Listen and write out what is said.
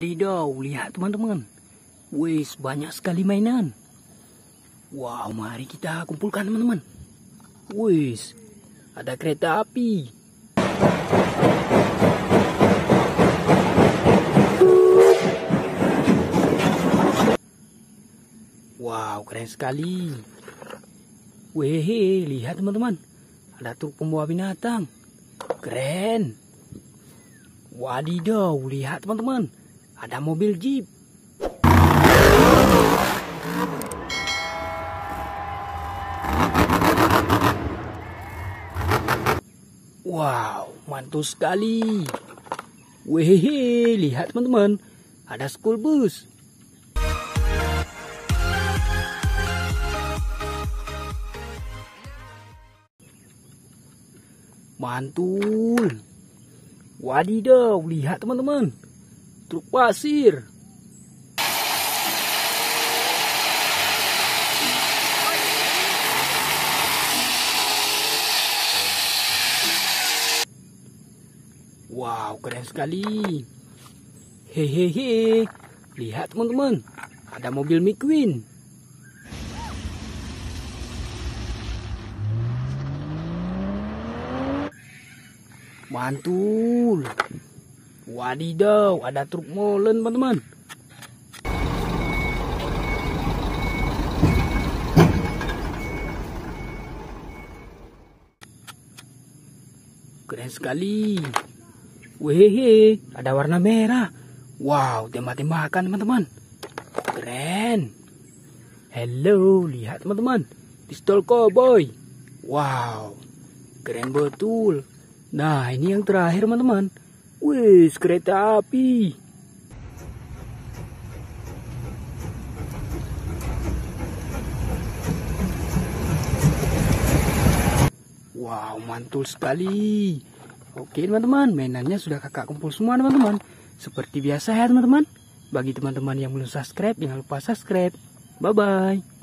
Tidak, lihat teman-teman. Wis, banyak sekali mainan. Wow, mari kita kumpulkan teman-teman. Wis, ada kereta api. Wow, keren sekali. Wehe, lihat teman-teman. Ada truk pembawa binatang. Keren. Wadidaw, lihat teman-teman. Ada mobil jeep. Wow, mantul sekali. Wehehe, lihat teman-teman. Ada school bus. Mantul. Wadidaw, lihat teman-teman. Truk pasir. Wow, keren sekali. Hehehe. Lihat teman-teman. Ada mobil McQueen. Mantul. Wadidaw, ada truk molen teman-teman. Keren sekali. Wehehe, ada warna merah. Wow, tembak-tembakan teman-teman. Keren. Hello, lihat teman-teman. Pistol cowboy. Wow, keren betul. Nah, ini yang terakhir teman-teman. Wih, kereta api. Wow, mantul sekali. Oke teman-teman, mainannya sudah kakak kumpul semua teman-teman. Seperti biasa ya teman-teman. Bagi teman-teman yang belum subscribe, jangan lupa subscribe. Bye-bye.